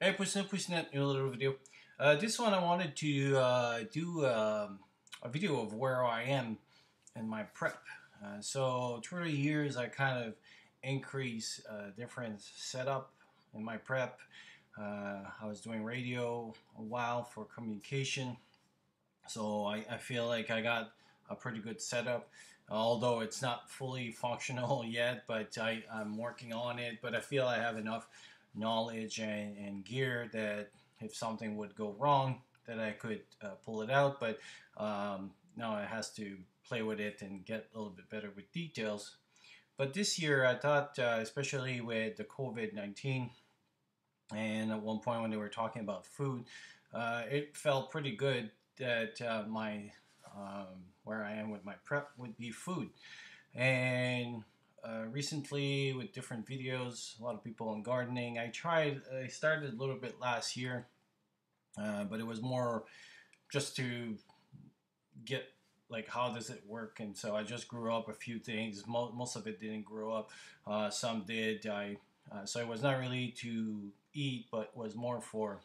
Hey, Pushnet, Pushnet, new little video. Uh, this one I wanted to uh, do um, a video of where I am in my prep. Uh, so through the years, I kind of increase uh, different setup in my prep. Uh, I was doing radio a while for communication, so I, I feel like I got a pretty good setup. Although it's not fully functional yet, but I, I'm working on it. But I feel I have enough knowledge and, and gear that if something would go wrong, that I could uh, pull it out. But um, now I has to play with it and get a little bit better with details. But this year, I thought, uh, especially with the COVID 19, and at one point when they were talking about food, uh, it felt pretty good that uh, my um, where I am with my prep would be food. And uh, recently with different videos, a lot of people on gardening. I tried, I started a little bit last year, uh, but it was more just to get like how does it work? And so i just grew up a few things. Most, most of it didn't grow up. Uh, some did. I uh, so it was not really to eat but was more for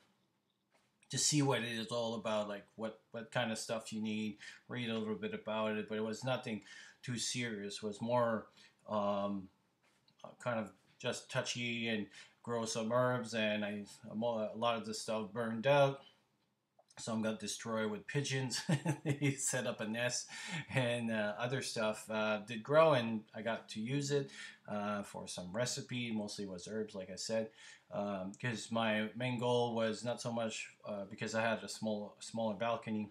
to see what it is all about like what what kind of stuff you need read a little bit about it but it was nothing too serious. It was more um, kind of just touchy and grow some herbs. And I a lot of the stuff burned out. Some got destroyed with pigeons. they set up a nest, and uh, other stuff uh, did grow, and I got to use it uh, for some recipe. Mostly was herbs, like I said, because um, my main goal was not so much uh, because I had a small, smaller balcony.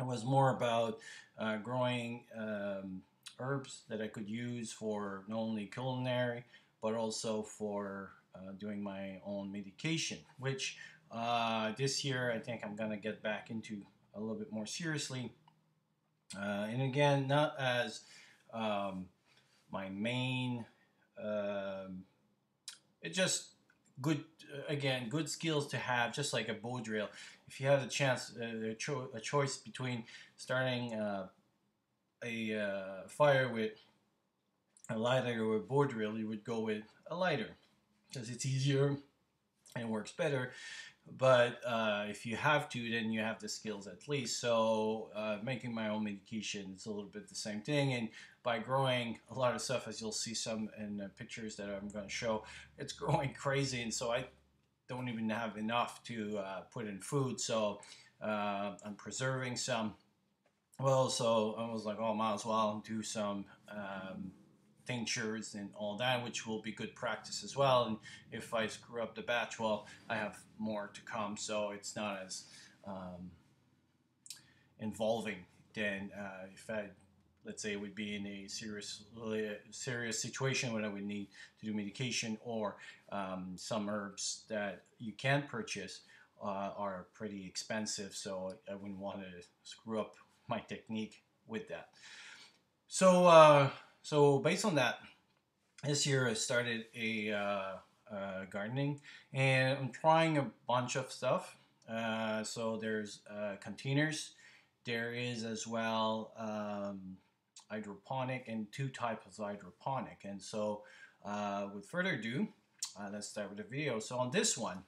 It was more about uh, growing um, herbs that I could use for not only culinary but also for uh, doing my own medication, which uh, this year I think I'm gonna get back into a little bit more seriously. Uh, and again, not as um, my main. Um, it just good again good skills to have just like a bow drill if you have a chance uh, a, cho- a, choice between starting uh, a uh, fire with a lighter or a bow drill, you would go with a lighter because it's easier and works better. But uh, if you have to, then you have the skills at least. So uh, making my own medication is a little bit the same thing. And by growing a lot of stuff, as you'll see some in the pictures that I'm going to show, it's growing crazy. And so I don't even have enough to uh, put in food. So uh, I'm preserving some well, so I was like, oh, might as well do some um, tinctures and all that, which will be good practice as well. And if I screw up the batch, well, I have more to come, so it's not as um, involving than uh, if I, let's say, would be in a serious, serious situation when I would need to do medication or um, some herbs that you can purchase uh, are pretty expensive, so I wouldn't want to screw up my technique with that. So, uh, so based on that, this year I started a uh, uh, gardening, and I'm trying a bunch of stuff. Uh, so there's uh, containers. There is as well um, hydroponic and two types of hydroponic. And so, uh, with further ado, let's start with the video. So on this one,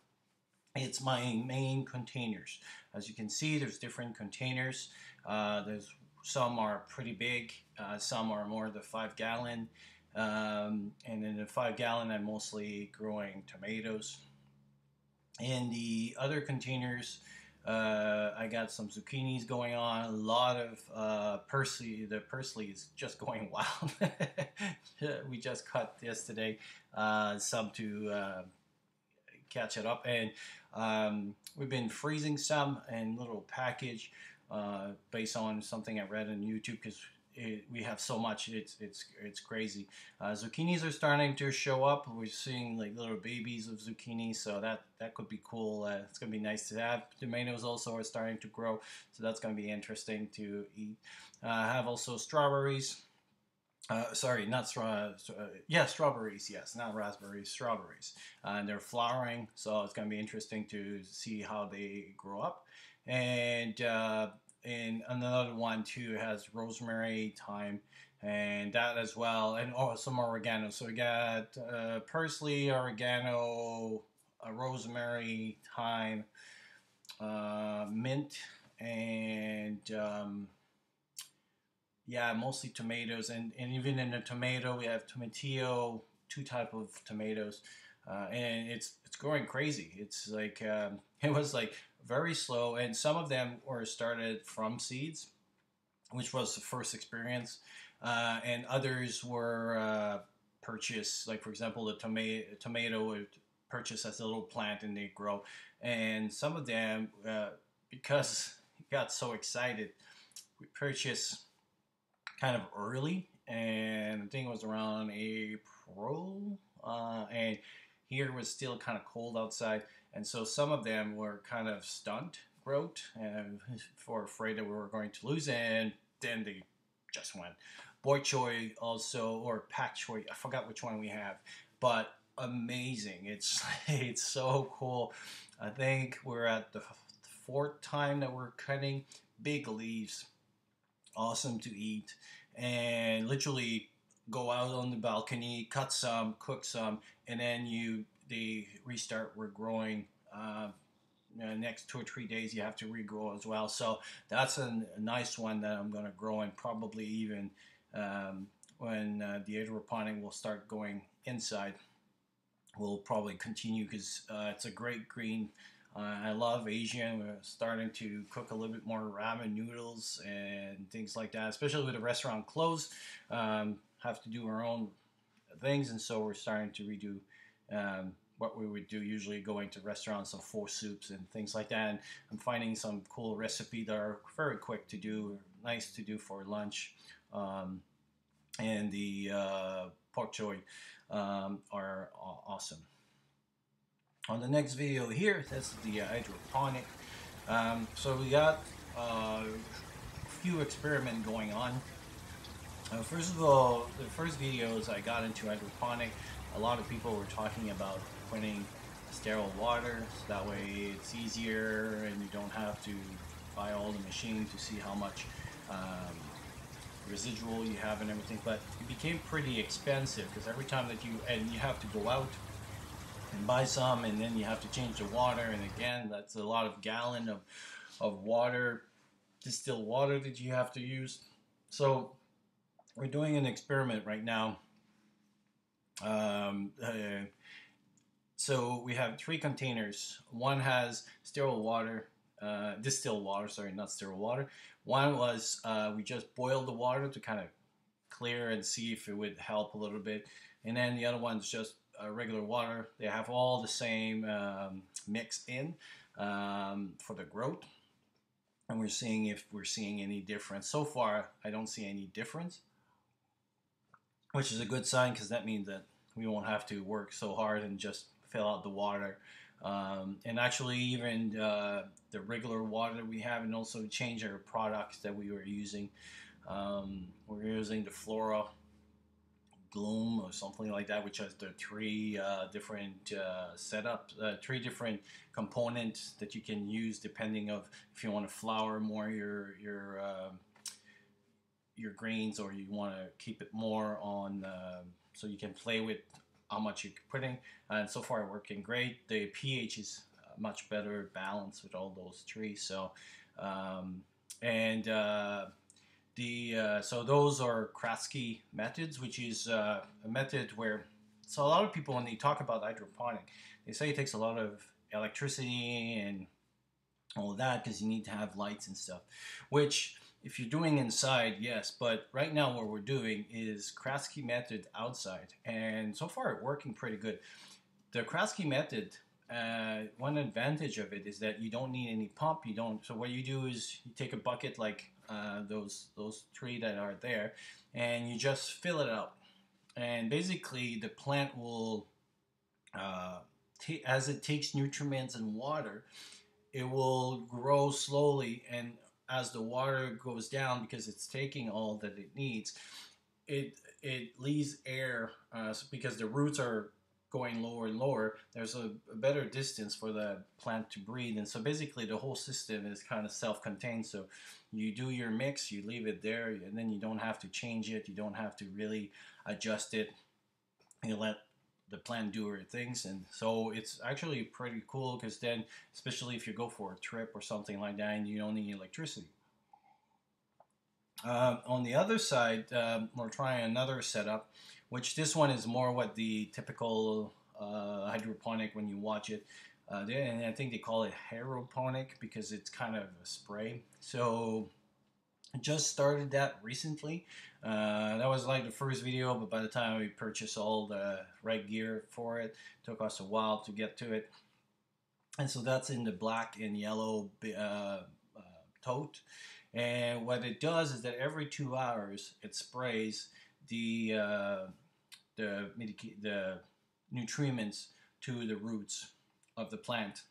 it's my main containers. As you can see, there's different containers. Uh, there's some are pretty big, uh, some are more the five gallon, um, and in the five gallon, I'm mostly growing tomatoes. In the other containers, uh, I got some zucchinis going on. A lot of uh, parsley. The parsley is just going wild. we just cut yesterday uh, some to uh, catch it up, and um, we've been freezing some in little package uh, based on something I read on YouTube because we have so much it's it's it's crazy. Uh, zucchinis are starting to show up. We're seeing like little babies of zucchini so that that could be cool. Uh, it's gonna be nice to have. Tomatoes also are starting to grow so that's gonna be interesting to eat. Uh, I have also strawberries uh, sorry, not straw. Uh, yeah, strawberries. Yes, not raspberries. Strawberries, uh, and they're flowering, so it's going to be interesting to see how they grow up and uh, and another one too has rosemary, thyme, and that as well, and oh, some oregano. So we got uh, parsley, oregano, rosemary, thyme, mint, and um, yeah, mostly tomatoes. And, and even in the tomato, we have tomatillo, two type of tomatoes, uh, and it's it's growing crazy. It's like um, it was like very slow, and some of them were started from seeds, which was the first experience, uh, and others were uh, purchased. Like for example, the tomato tomato would purchase as a little plant and they grow, and some of them uh, because got so excited, we purchased kind of early, and I think it was around April, uh, and here was still kind of cold outside, and so some of them were kind of growth, and for afraid that we were going to lose, and then they just went. Bok choy also, or pak choy, I forgot which one we have, but amazing. It's it's so cool. I think we're at the fourth time that we're cutting big leaves. Awesome to eat and literally go out on the balcony, cut some, cook some, and then you they restart regrowing. Uh, next two or three days you have to regrow as well. So that's a, a nice one that I'm going to grow and probably even um, when uh, the hydroponic will start going inside, we'll probably continue because uh, it's a great green uh, I love Asian. We're starting to cook a little bit more ramen noodles and things like that, especially with the restaurant closed. Um, have to do our own things, and so we're starting to redo um, what we would do usually going to restaurants of four soups and things like that. And I'm finding some cool recipe that are very quick to do, nice to do for lunch. Um, and the uh, pak choy um, are awesome. On the next video here, that's the hydroponic. Um, so we got uh, a few experiment going on. Uh, first of all, the first videos I got into hydroponic, a lot of people were talking about putting sterile water, so that way it's easier and you don't have to buy all the machines to see how much um, residual you have and everything. But it became pretty expensive because every time that you and you have to go out and buy some and then you have to change the water and again that's a lot of gallon of, of water distilled water that you have to use. So we're doing an experiment right now. Um, uh, so we have three containers. One has sterile water uh, distilled water sorry not sterile water. One was uh, we just boiled the water to kind of clear and see if it would help a little bit. And then the other one's just uh, regular water. They have all the same um, mix in um, for the growth. And we're seeing if we're seeing any difference. So far, I don't see any difference, which is a good sign because that means that we won't have to work so hard and just fill out the water. Um, and actually, even uh, the regular water we have, and also change our products that we were using. Um, we're using the Flora Gloom or something like that, which has the three uh, different uh, setups, uh, three different components that you can use depending of if you want to flour more your your um, your grains or you want to keep it more on um, so you can play with how much you're putting. And so far, working great. The pH is much better balanced with all those three. So um, and uh, the uh, so those are Kratky methods, which is uh, a method where so a lot of people when they talk about hydroponic, they say it takes a lot of electricity and all that because you need to have lights and stuff. Which if you're doing inside, yes, but right now what we're doing is Kratky method outside, and so far it's working pretty good. The Kratky method uh, one advantage of it is that you don't need any pump. You don't. So what you do is you take a bucket like uh, those those three that are there, and you just fill it up. And basically, the plant will, uh, t- as it takes nutrients and water, it will grow slowly. And as the water goes down, because it's taking all that it needs, it it leaves air uh, because the roots are going lower and lower, there's a, a, better distance for the plant to breathe. And so basically the whole system is kind of self-contained. So you do your mix, you leave it there, and then you don't have to change it. You don't have to really adjust it. You let the plant do her things, and so it's actually pretty cool because then, especially if you go for a trip or something like that, and you don't need electricity. Uh, on the other side, um, we're trying another setup, which this one is more what the typical uh, hydroponic when you watch it. Uh, and I think they call it aeroponic because it's kind of a spray. So I just started that recently. Uh, that was like the first video, but by the time we purchased all the right gear for it, it took us a while to get to it. And so that's in the black and yellow uh, uh, tote. And what it does is that every two hours it sprays the the the nutriments to the roots of the plant,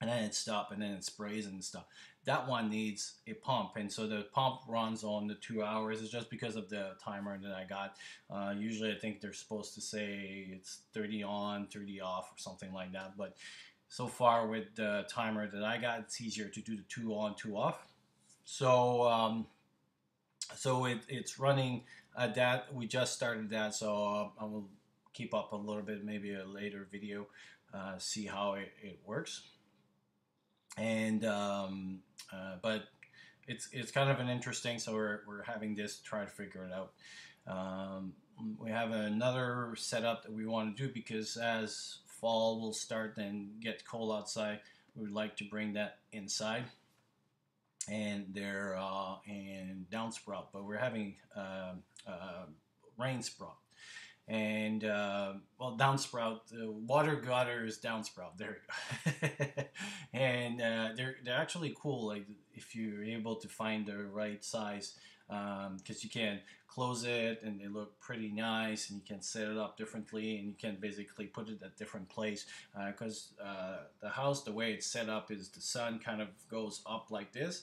and then it stops and then it sprays and stuff. That one needs a pump, and so the pump runs on the two hours. It's just because of the timer that I got. Uh, usually, I think they're supposed to say it's 30 on, 30 off, or something like that. But so far with the timer that I got, it's easier to do the two on, two off. So um, so it, it's running at that. We just started that, so I will keep up a little bit, maybe a later video, uh, see how it, it works. And um, uh, but it's it's kind of an interesting. So we're we're having this try to figure it out. Um, we have another setup that we want to do because as fall will start and get cold outside, we would like to bring that inside and they're uh, and downsprout, but we're having uh, uh, rain sprout. And uh, well, downsprout, the water gutter is. There, we go. and uh, they're they're actually cool. Like if you're able to find the right size, because um, you can close it and they look pretty nice and you can set it up differently and you can basically put it at different place because uh, uh, the house the way it's set up is the sun kind of goes up like this.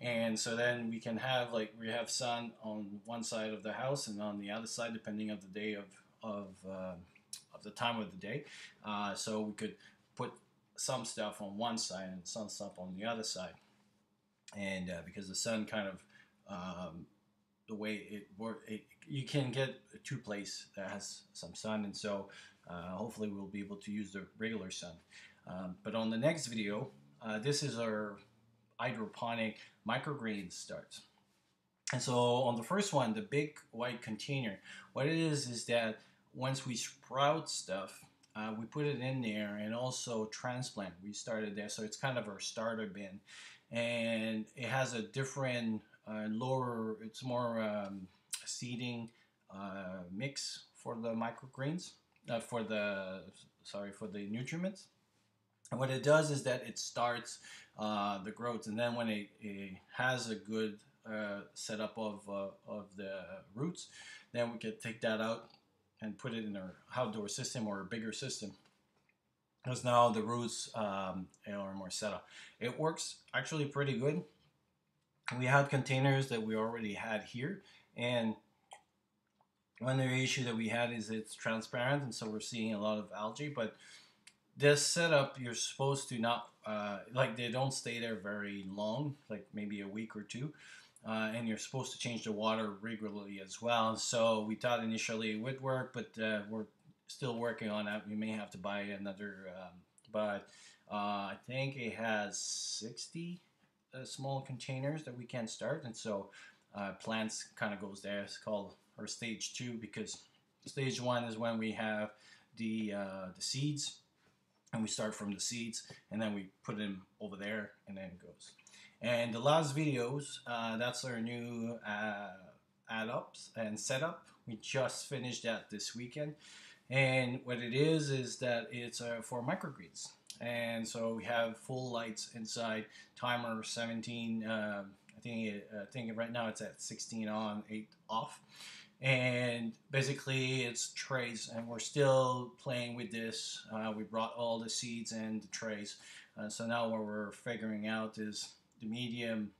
And so then we can have like we have sun on one side of the house and on the other side depending of the day of of, uh, of the time of the day. Uh, so we could put some stuff on one side and some stuff on the other side. And uh, because the sun kind of um, the way it works, you can get a two place that has some sun, and so uh, hopefully we'll be able to use the regular sun. Um, but on the next video, uh, this is our hydroponic microgreens starts. And so on the first one, the big white container, what it is is that once we sprout stuff, uh, we put it in there and also transplant. We started there, so it's kind of our starter bin, and it has a different uh, lower, it's more um, seeding uh, mix for the microgreens, uh, for the, sorry, for the nutriments. And what it does is that it starts uh, the growth, and then when it, it has a good uh, setup of, uh, of the roots, then we can take that out and put it in our outdoor system or a bigger system because now the roots um, are more set up. It works actually pretty good we had containers that we already had here and one other issue that we had is it's transparent and so we're seeing a lot of algae but this setup you're supposed to not uh, like they don't stay there very long like maybe a week or two uh, and you're supposed to change the water regularly as well. So we thought initially it would work but uh, we're still working on that. We may have to buy another um, but uh, I think it has 60 uh, small containers that we can start. And so uh, plants kind of goes there. It's called our stage two because stage one is when we have the uh, the seeds and we start from the seeds and then we put them over there and then it goes. And the last videos uh, that's our new uh, add ups and setup. We just finished that this weekend. And what it is is that it's uh, for microgreens and so we have full lights inside. Timer 17. Uh, I think it, I think right now it's at 16 on, 8 off. And basically, it's trays, and we're still playing with this. Uh, we brought all the seeds and the trays. Uh, so now what we're figuring out is the medium,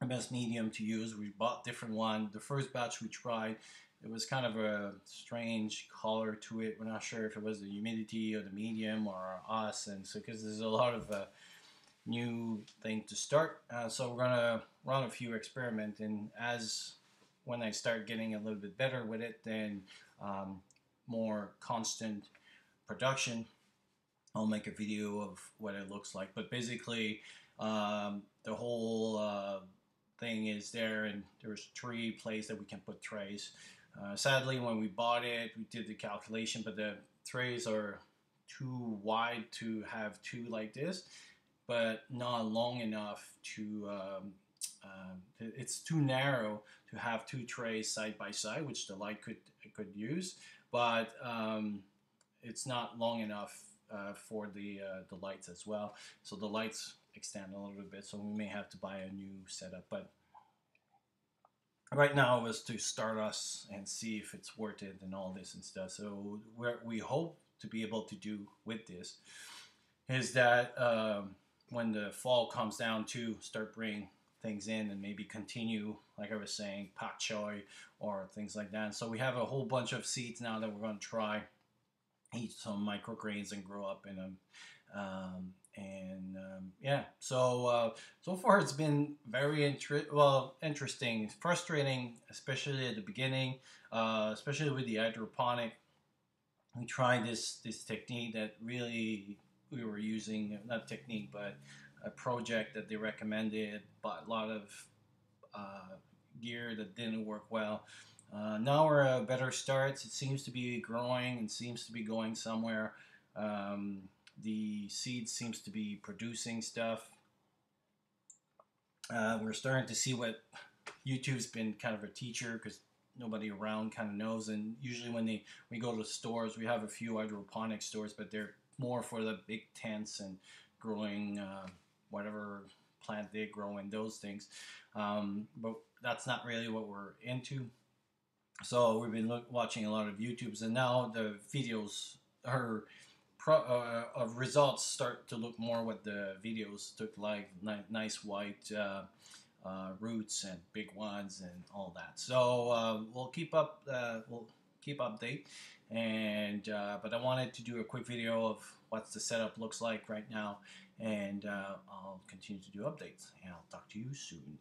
the best medium to use. We bought different one. The first batch we tried it was kind of a strange color to it. We're not sure if it was the humidity or the medium or us, and so because there's a lot of uh, new thing to start. Uh, so we're gonna run a few experiments, and as when I start getting a little bit better with it, then um, more constant production, I'll make a video of what it looks like. But basically, um, the whole uh, thing is there, and there's three places that we can put trays. Uh, sadly, when we bought it, we did the calculation, but the trays are too wide to have two like this, but not long enough to. Um, uh, it's too narrow to have two trays side by side, which the light could could use, but um, it's not long enough uh, for the uh, the lights as well. So the lights extend a little bit, so we may have to buy a new setup. But right now was to start us and see if it's worth it and all this and stuff. So what we hope to be able to do with this is that um, when the fall comes down to start bringing things in and maybe continue, like I was saying, pak choi or things like that. So we have a whole bunch of seeds now that we're going to try, eat some microgreens and grow up in them. Um, and um, yeah, so uh, so far it's been very inter- well interesting, it's frustrating, especially at the beginning, uh, especially with the hydroponic. We tried this this technique that really we were using, not technique, but a project that they recommended, but a lot of uh, gear that didn't work well. Uh, now we're a better start. It seems to be growing and seems to be going somewhere. Um, the seed seems to be producing stuff. Uh, we're starting to see what YouTube's been kind of a teacher because nobody around kind of knows. And usually when they we go to stores, we have a few hydroponic stores, but they're more for the big tents and growing uh, whatever plant they grow in those things. Um, but that's not really what we're into. So we've been look, watching a lot of YouTubes, and now the videos are pro, uh, of results start to look more what the videos look like, ni- nice white uh, uh, roots and big ones and all that. So uh, we'll keep up, uh, we'll keep update. And uh, but I wanted to do a quick video of what the setup looks like right now, and I'll continue to do updates. And I'll talk to you soon.